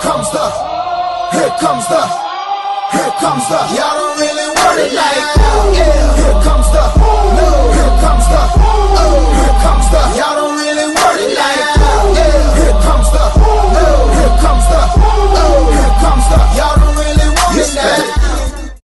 comes the, here comes the, here comes the. Y'all don't really work.